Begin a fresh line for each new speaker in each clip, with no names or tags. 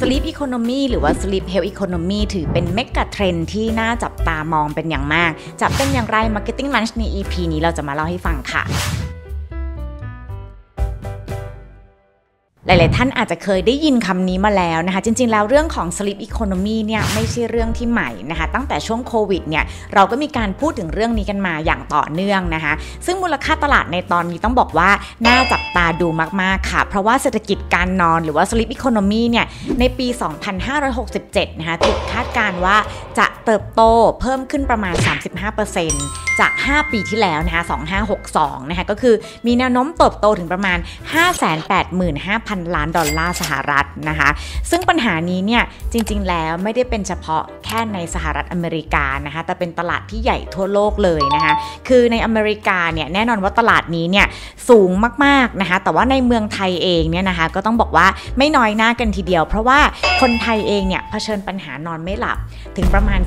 Sleep Economy หรือว่า Sleep Health Economy ถือเป็นเมกะเทรนที่น่าจับตามองเป็นอย่างมาก จะเป็นอย่างไร Marketing Lunch ใน EP นี้เราจะมาเล่าให้ฟังค่ะ หลาย ๆ ท่านอาจจะเคยได้ยินคำนี้มาแล้วนะคะ จริง ๆ แล้วเรื่องของ sleep economy เนี่ยไม่ใช่เรื่องที่ใหม่นะคะ ตั้งแต่ช่วงโควิดเนี่ยเราก็มีการพูดถึงเรื่องนี้กันมาอย่างต่อเนื่องนะคะ ซึ่งมูลค่าตลาดในตอนนี้ต้องบอกว่า น่าจับตาดูมาก ๆ ค่ะ เพราะว่าเศรษฐกิจการนอนหรือว่า sleep economy เนี่ยในปี 2567 นะคะถูกคาดการว่าจะเติบโตเพิ่มขึ้นประมาณ 35%จาก 5 ปีที่แล้วนะคะ2562 นะคะก็คือมีแนวโน้มเติบโตถึงประมาณ 585,000 0 0 ล้านดอลลาร์สหรัฐนะคะ ซึ่งปัญหานี้เนี่ยจริง ๆ แล้วไม่ได้เป็นเฉพาะแค่ในสหรัฐอเมริกานะคะแต่เป็นตลาดที่ใหญ่ทั่วโลกเลยนะคะคือในอเมริกาเนี่ยแน่นอนว่าตลาดนี้เนี่ยสูงมากๆนะคะแต่ว่าในเมืองไทยเองเนี่ยนะคะก็ต้องบอกว่าไม่น้อยหน้ากันทีเดียว เพราะว่าคนไทยเองเนี่ยเผชิญปัญหานอนไม่หลับถึงประมาณ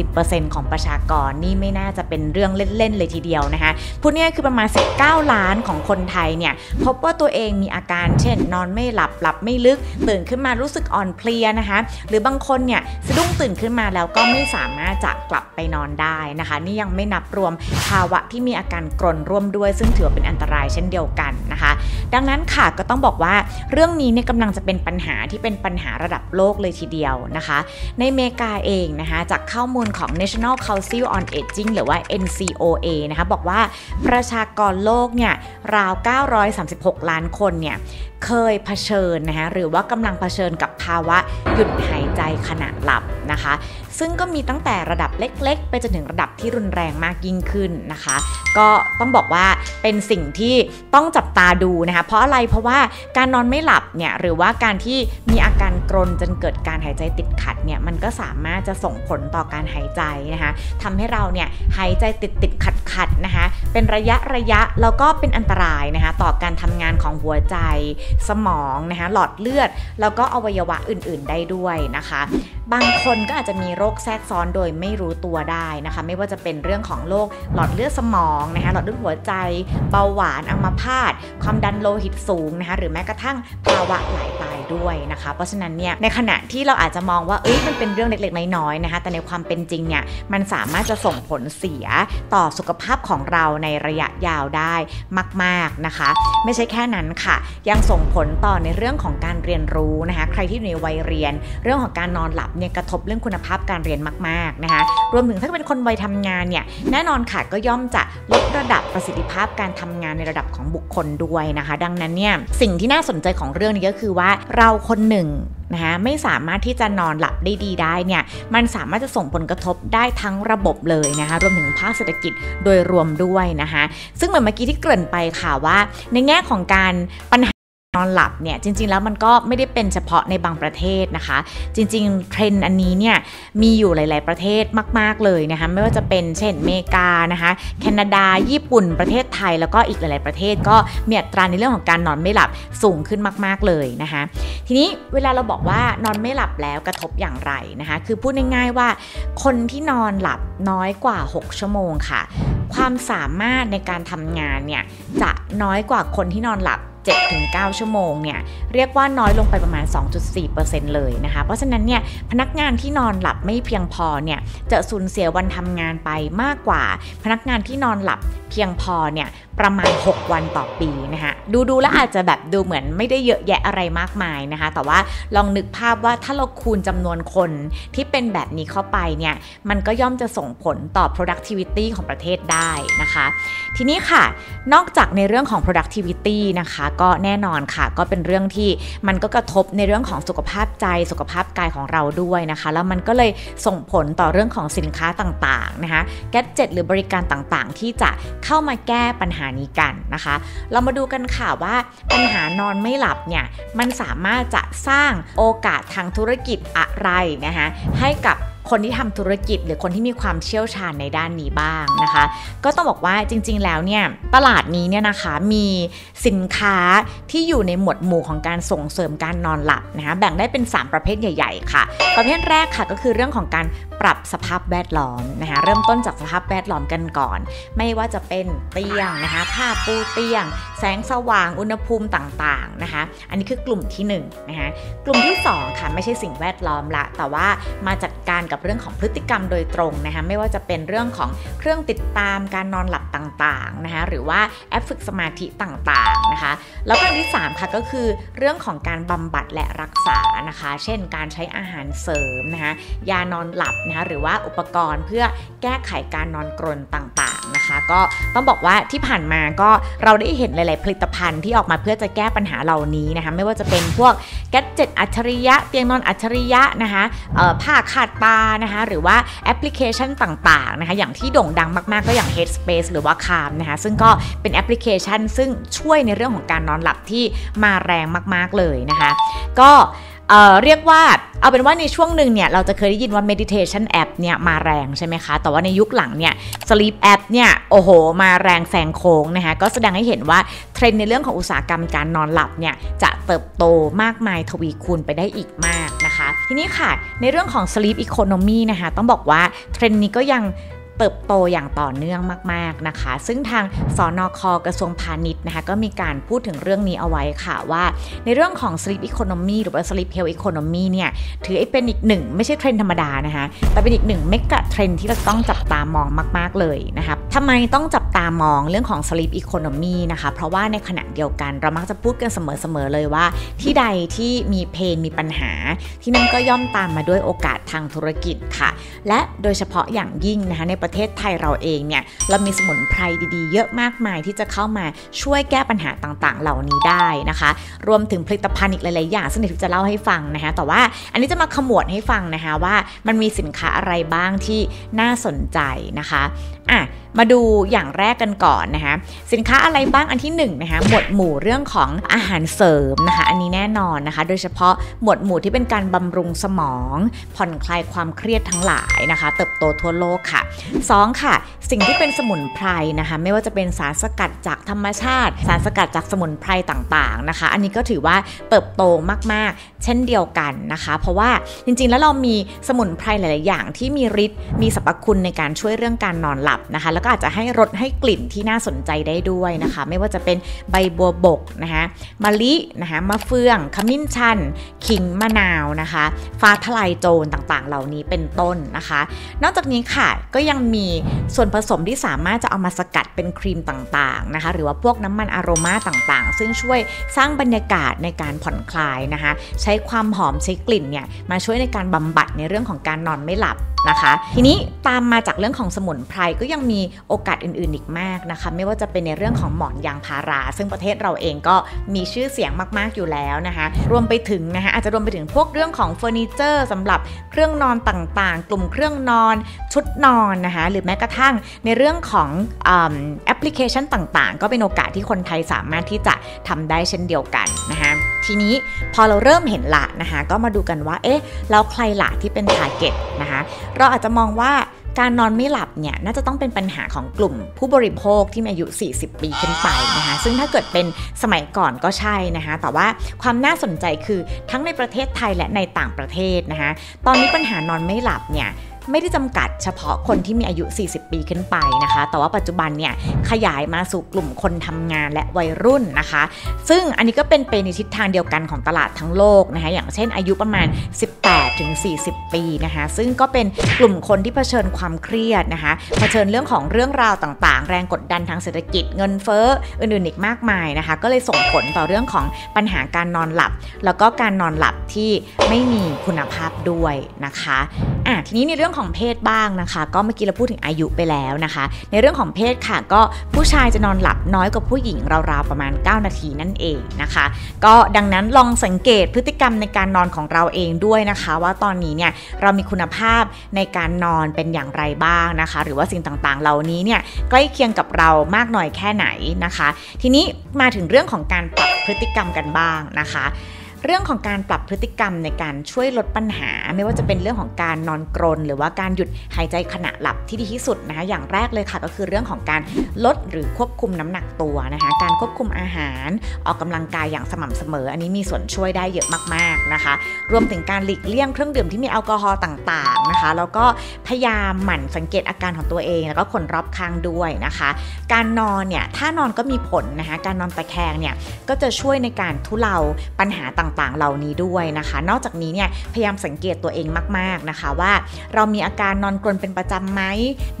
40%ของประชากรนี่ไม่น่าจะเป็นเรื่องเล่น ๆ เลยทีเดียวนะคะพูดง่ายคือประมาณ 19 ล้านของคนไทยเนี่ยพบว่าตัวเองมีอาการเช่นนอนไม่หลับหลับไม่ลึก ตื่นขึ้นมารู้สึกอ่อนเพลียนะคะ หรือบางคนเนี่ยสะดุ้งตื่นขึ้นมาแล้วก็ไม่สามารถจะกลับไปนอนได้นะคะ นี่ยังไม่นับรวมภาวะที่มีอาการกรนร่วมด้วย ซึ่งถือเป็นอันตรายเช่นเดียวกันนะคะ ดังนั้นค่ะก็ต้องบอกว่าเรื่องนี้เนี่ยกำลังจะเป็นปัญหาที่เป็นปัญหาระดับโลกเลยทีเดียวนะคะ ในเมกาเองนะคะ จากข้อมูลของ National Council on Aging หรือว่า NCOA นะคะบอกว่าประชากรโลกเนี่ยราว 936 ล้านคนเนี่ยเคยเผชิญนะคะหรือว่ากำลังเผชิญกับภาวะหยุดหายใจขณะหลับนะคะ ซึ่งก็มีตั้งแต่ระดับเล็ก ๆ ไปจนถึงระดับที่รุนแรงมากยิ่งขึ้นนะคะ ก็ต้องบอกว่าเป็นสิ่งที่ต้องจับตาดูนะคะเพราะอะไรเพราะว่าการนอนไม่หลับเนี่ยหรือว่าการที่มีอาการกรนจนเกิดการหายใจติดขัดเนี่ยมันก็สามารถจะส่งผลต่อการหายใจนะคะทำให้เราเนี่ยหายใจติดติดขัดขัดนะคะเป็นระยะระยะแล้วก็เป็นอันตรายนะคะต่อการทำงานของหัวใจสมองนะคะหลอดเลือด แล้วก็อวัยวะอื่นๆได้ด้วยนะคะ บางคนก็อาจจะมีโรคแทรกซ้อนโดยไม่รู้ตัวได้นะคะ ไม่ว่าจะเป็นเรื่องของโรคหลอดเลือดสมองนะคะหลอดเลือดหัวใจ เบาหวานอัมพาตความดันโลหิตสูงนะคะหรือแม้กระทั่งภาวะไหลตายด้วยนะคะ เพราะฉะนั้นเนี่ยในขณะที่เราอาจจะมองว่าเอ้ยมันเป็นเรื่องเล็กๆน้อยๆนะคะ แต่ในความเป็นจริงเนี่ยมันสามารถจะส่งผลเสียต่อสุขภาพของเราในระยะยาวได้มาก ๆนะคะ ไม่ใช่แค่นั้นค่ะ ยังส่งผลต่อในเรื่องของการเรียนรู้นะคะ ใครที่อยู่ในวัยเรียน เรื่องของการนอนหลับเนี่ยกระทบเรื่องคุณภาพการเรียนมากๆนะคะรวมถึงถ้าเป็นคนวัยทำงานเนี่ยแน่นอนค่ะก็ย่อมจะลดระดับประสิทธิภาพการทำงานในระดับของบุคคลด้วยนะคะ ดังนั้นเนี่ยสิ่งที่น่าสนใจของเรื่องนี้ก็คือว่าเราคนหนึ่งนะคะไม่สามารถที่จะนอนหลับได้ดีได้เนี่ยมันสามารถจะส่งผลกระทบได้ทั้งระบบเลยนะคะรวมถึงภาคเศรษฐกิจโดยรวมด้วยนะคะซึ่งเหมือนเมื่อกี้ที่เกริ่นไปค่ะว่า ในแง่ของการปัญหา นอนหลับเนี่ยจริง ๆ แล้วมันก็ไม่ได้เป็นเฉพาะในบางประเทศนะคะ จริง ๆ เทรนด์อันนี้เนี่ยมีอยู่หลาย ๆ ประเทศมาก ๆ เลยนะคะไม่ว่าจะเป็นเช่นเมกานะคะแคนาดา ญี่ปุ่น ประเทศไทย แล้วก็อีกหลาย ๆ ประเทศ ก็มีอัตราในเรื่องของการนอนไม่หลับสูงขึ้นมาก ๆ เลยนะคะ ทีนี้เวลาเราบอกว่านอนไม่หลับแล้วกระทบอย่างไรนะคะ คือพูดง่าย ๆ ว่า คนที่นอนหลับน้อยกว่า 6 ชั่วโมงค่ะ ความสามารถในการทำงานเนี่ยจะน้อยกว่าคนที่นอนหลับ 7-9 ชั่วโมงเนี่ยเรียกว่าน้อยลงไปประมาณ 2.4%เลยนะคะ เพราะฉะนั้นเนี่ยพนักงานที่นอนหลับไม่เพียงพอเนี่ยจะสูญเสียวันทำงานไปมากกว่า พนักงานที่นอนหลับเพียงพอเนี่ยประมาณ 6 วันต่อปีนะคะดูดูแล้วอาจจะแบบดูเหมือนไม่ได้เยอะแยะอะไรมากมายนะคะ แต่ว่าลองนึกภาพว่าถ้าเราคูณจำนวนคนที่เป็นแบบนี้เข้าไปเนี่ยมันก็ย่อมจะส่งผลต่อ productivity ของประเทศได้นะคะ ทีนี้ค่ะ นอกจากในเรื่องของ productivity นะคะก็แน่นอนค่ะ ก็เป็นเรื่องที่มันก็กระทบในเรื่องของสุขภาพใจสุขภาพกายของเราด้วยนะคะ แล้วมันก็เลยส่งผลต่อเรื่องของสินค้าต่างๆนะคะแกจ็ตหรือบริการต่างๆ ที่จะเข้ามาแก้ปัญหานี้กันนะคะ เรามาดูกันค่ะว่าปัญหานอนไม่หลับเนี่ยมันสามารถจะสร้างโอกาสทางธุรกิจอะไรนะคะให้กับ คนที่ทำธุรกิจหรือคนที่มีความเชี่ยวชาญในด้านนี้บ้างนะคะ ก็ต้องบอกว่าจริง ๆ แล้วเนี่ยตลาดนี้เนี่ยนะคะมีสินค้าที่อยู่ในหมวดหมู่ของการส่งเสริมการนอนหลับนะคะแบ่งได้เป็น 3 ประเภทใหญ่ ๆ ค่ะ ประเภทแรกค่ะก็คือเรื่องของการปรับสภาพแวดล้อมนะคะเริ่มต้นจากสภาพแวดล้อมกันก่อน ไม่ว่าจะเป็นเตียงนะคะผ้าปูเตียง แสงสว่างอุณหภูมิต่างๆนะคะ อันนี้คือกลุ่มที่1นนะคะกลุ่มที่2ค่ะไม่ใช่สิ่งแวดล้อมละ แต่ว่ามาจัดการกับเรื่องของพฤติกรรมโดยตรงนะคะไม่ว่าจะเป็นเรื่องของเครื่องติดตามการนอนหลับต่างๆนะคะหรือว่าแอปฝึกสมาธิต่างๆนะคะแล้วกลุ่มที่3ค่ะก็คือเรื่องของการบำบัดและรักษานะคะ เช่น การใช้อาหารเสริมนะคะยานอนหลับนะคะหรือว่าอุปกรณ์เพื่อแก้ไขการนอนกรนต่างๆนะคะ ก็ต้องบอกว่าที่ผ่านมาก็เราได้เห็นหลาย ๆ ผลิตภัณฑ์ที่ออกมาเพื่อจะแก้ปัญหาเหล่านี้นะคะไม่ว่าจะเป็นพวก gadget อัจฉริยะ เตียงนอนอัจฉริยะนะคะผ้าคาดตานะคะหรือว่าแอปพลิเคชันต่างๆนะคะอย่างที่โด่งดังมากๆก็อย่าง Headspace หรือว่า Calm นะคะซึ่งก็เป็นแอปพลิเคชันซึ่งช่วยในเรื่องของการนอนหลับที่มาแรงมากๆเลยนะคะก็ เเรียกว่าเอาเป็นว่าในช่วงหนึ่งเนี่ยเราจะเคยได้ยินว่า meditation app เนี่ยมาแรงใช่ไหมคะ แต่ว่าในยุคหลังเนี่ย sleep app เนี่ยโอ้โห มาแรงแซงโค้งนะคะ ก็แสดงให้เห็นว่าเทรนด์ในเรื่องของอุตสาหกรรมการนอนหลับเนี่ยจะเติบโตมากมายทวีคูณไปได้อีกมากนะคะ ทีนี้ค่ะในเรื่องของ sleep economy นะคะต้องบอกว่าเทรนด์นี้ก็ยัง เติบโตอย่างต่อเนื่องมาก ๆนะคะ ซึ่งทางสอนอคกระทรวงพาณิชย์นะคะก็มีการพูดถึงเรื่องนี้เอาไว้ค่ะว่า ในเรื่องของ sleep economy หรือว่า sleep health economy เนี่ยถือเป็นอีกหนึ่ง ไม่ใช่เทรนด์ธรรมดานะคะแต่เป็นอีกหนึ่งเมกะเทรนที่เราต้องจับตามองมาก ๆเลยนะคะทำไมต้องจับตามองเรื่องของ sleep economy นะคะเพราะว่าในขณะ เดียวกัน เรามักจะพูดกันเสมอๆเลยว่า ที่ใดที่มีเพนมีปัญหา ที่นั่นก็ย่อมตามมาด้วยโอกาสทางธุรกิจค่ะ และโดยเฉพาะอย่างยิ่งนะคะในประเทศไทยเราเองเนี่ยเรามีสมุนไพรดีๆ เยอะมากมายที่จะเข้ามาช่วยแก้ปัญหาต่างๆ เหล่านี้ได้นะคะ รวมถึงผลิตภัณฑ์อีกหลายๆอย่างซึ่งเดี๋ยวจะเล่าให้ฟังนะคะแต่ว่าอันนี้จะมาขมวดให้ฟังนะคะว่ามันมีสินค้าอะไรบ้างที่น่าสนใจนะคะอะมาดูอย่างแรกกันก่อนนะคะ สินค้าอะไรบ้างอันที่1นนะคะหมวดหมู่เรื่องของอาหารเสริมนะคะ อันนี้แน่นอนนะคะ โดยเฉพาะหมวดหมู่ที่เป็นการบำรุงสมอง ผ่อนคลายความเครียดทั้งหลายนะคะ เติบโตทั่วโลกค่ะ 2 ค่ะ สิ่งที่เป็นสมุนไพรนะคะ ไม่ว่าจะเป็นสารสกัดจากธรรมชาติ สารสกัดจากสมุนไพรต่างๆนะคะ อันนี้ก็ถือว่าเติบโตมากๆ เช่นเดียวกันนะคะ เพราะว่าจริงๆ แล้วเรามีสมุนไพรหลาย ๆ อย่างที่มีฤทธิ์มีสรรพคุณในการช่วยเรื่องการนอนหลับนะคะ แล้วก็อาจจะให้รสให้กลิ่นที่น่าสนใจได้ด้วยนะคะ ไม่ว่าจะเป็นใบบัวบกนะคะมะลินะคะมะเฟืองขมิ้นชัน ขิงมะนาวนะคะ ฟ้าทลายโจรต่างๆ เหล่านี้เป็นต้นนะคะ นอกจากนี้ค่ะก็ยังมีส่วนผสมที่สามารถจะเอามาสกัดเป็นครีมต่างๆนะคะ หรือว่าพวกน้ำมันอารมาต่างๆ ซึ่งช่วยสร้างบรรยากาศในการผ่อนคลายนะคะ ใช้ความหอมใช้กลิ่นเนี่ยมาช่วยในการบำบัดในเรื่องของการนอนไม่หลับ นะคะ ทีนี้ตามมาจากเรื่องของสมุนไพรก็ยังมีโอกาสอื่นๆอีกมากนะคะ ไม่ว่าจะเป็นในเรื่องของหมอนยางพารา ซึ่งประเทศเราเองก็มีชื่อเสียงมากๆอยู่แล้วนะคะ รวมไปถึงนะคะอาจจะรวมไปถึงพวกเรื่องของเฟอร์นิเจอร์สำหรับเครื่องนอนต่างๆ กลุ่มเครื่องนอนชุดนอนนะคะหรือแม้กระทั่งในเรื่องของแอปพลิเคชันต่างๆ ก็เป็นโอกาสที่คนไทยสามารถที่จะทำได้เช่นเดียวกันนะคะ ทีนี้พอเราเริ่มเห็นละนะคะก็มาดูกันว่าเอ๊ะแล้วใครละที่เป็น targetนะคะเราอาจจะมองว่าการนอนไม่หลับเนี่ยน่าจะต้องเป็นปัญหาของกลุ่มผู้บริโภคที่มีอายุ 40 ปีขึ้นไปนะคะซึ่งถ้าเกิดเป็นสมัยก่อนก็ใช่นะคะแต่ว่าความน่าสนใจคือทั้งในประเทศไทยและในต่างประเทศนะคะตอนนี้ปัญหานอนไม่หลับเนี่ย ไม่ได้จำกัดเฉพาะคนที่มีอายุ 40 ปีขึ้นไปนะคะ แต่ว่าปัจจุบันเนี่ยขยายมาสู่กลุ่มคนทำงานและวัยรุ่นนะคะ ซึ่งอันนี้ก็เป็นไปในทิศทางเดียวกันของตลาดทั้งโลกนะคะ อย่างเช่นอายุประมาณ 18ถึง40 ปีนะคะ ซึ่งก็เป็นกลุ่มคนที่เผชิญความเครียดนะคะ เผชิญเรื่องของเรื่องราวต่างๆ แรงกดดันทางเศรษฐกิจเงินเฟ้ออื่นๆอีกมากมายนะคะ ก็เลยส่งผลต่อเรื่องของปัญหาการนอนหลับ แล้วก็การนอนหลับที่ไม่มีคุณภาพด้วยนะคะอะทีนี้ในเรื่องของเพศบ้างนะคะ ก็เมื่อกี้เราพูดถึงอายุไปแล้วนะคะ ในเรื่องของเพศค่ะ ก็ผู้ชายจะนอนหลับน้อยกว่าผู้หญิงราวๆประมาณ 9 นาทีนั่นเองนะคะ ก็ดังนั้นลองสังเกตพฤติกรรมในการนอนของเราเองด้วยนะคะ ว่าตอนนี้เนี่ยเรามีคุณภาพในการนอนเป็นอย่างไรบ้างนะคะ หรือว่าสิ่งต่างๆ เหล่านี้เนี่ยใกล้เคียงกับเรามากน้อยแค่ไหนนะคะ ทีนี้มาถึงเรื่องของการปรับพฤติกรรมกันบ้างนะคะ เรื่องของการปรับพฤติกรรมในการช่วยลดปัญหา ไม่ว่าจะเป็นเรื่องของการนอนกรน หรือว่าการหยุดหายใจขณะหลับที่ดีที่สุดนะคะอย่างแรกเลยค่ะ ก็คือเรื่องของการลดหรือควบคุมน้ำหนักตัวนะคะการควบคุมอาหาร ออกกำลังกายอย่างสม่ำเสมอ อันนี้มีส่วนช่วยได้เยอะมากๆนะคะ รวมถึงการหลีกเลี่ยงเครื่องดื่มที่มีแอลกอฮอล์ต่างๆนะคะแล้วก็พยายามหมั่นสังเกตอาการของตัวเองแล้วก็คนรอบข้างด้วยนะคะ การนอนเนี่ยถ้านอนก็มีผลนะคะการนอนตะแคงเนี่ยก็จะช่วยในการทุเลาปัญหาต่างๆ เหล่านี้ด้วยนะคะ นอกจากนี้เนี่ยพยายามสังเกตตัวเองมาก ๆนะคะว่า เรามีอาการนอนกรนเป็นประจำไหม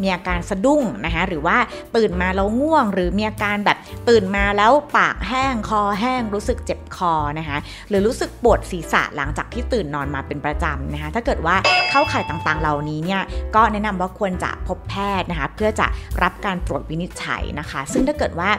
มีอาการสะดุ้งนะคะหรือว่าตื่นมาแล้วง่วง หรือมีอาการแบบ ตื่นมาแล้วปากแห้งคอแห้งรู้สึกเจ็บคอนะคะหรือรู้สึกปวดศีรษะหลังจากที่ตื่นนอนมาเป็นประจำนะคะถ้าเกิดว่าเข้าข่ายต่างๆ เหล่านี้เนี่ยก็แนะนำว่าควรจะพบแพทย์นะคะเพื่อจะรับการตรวจวินิจฉัยนะคะ ซึ่งถ้าเกิดว่า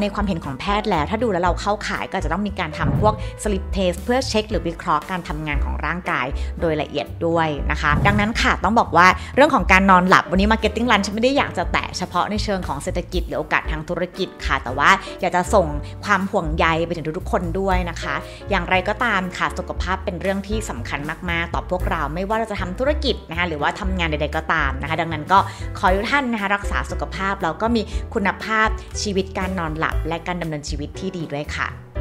ในความเห็นของแพทย์แล้ว ถ้าดูแล้วเราเข้าข่ายก็จะต้องมีการทำพวก sleep test เพื่อเช็คหรือวิเคราะห์การทำงานของร่างกายโดยละเอียดด้วยนะคะ ดังนั้นค่ะต้องบอกว่าเรื่องของการนอนหลับวันนี้ Marketing Lunch ฉันไม่ได้อยากจะแตะเฉพาะในเชิงของเศรษฐกิจหรือโอกาสทางธุรกิจค่ะแต่ว่าอยากจะส่งความห่วงใยไปถึงทุกๆคนด้วยนะคะ อย่างไรก็ตามค่ะสุขภาพเป็นเรื่องที่สำคัญมากๆ ต่อพวกเราไม่ว่าเราจะทำธุรกิจนะคะหรือว่าทำงานใดๆก็ตามนะคะ ดังนั้นก็ขอทุกท่านนะคะรักษาสุขภาพแล้วก็มีคุณภาพชีวิตการนอนหลับ และการดำเนินชีวิตที่ดีด้วยค่ะ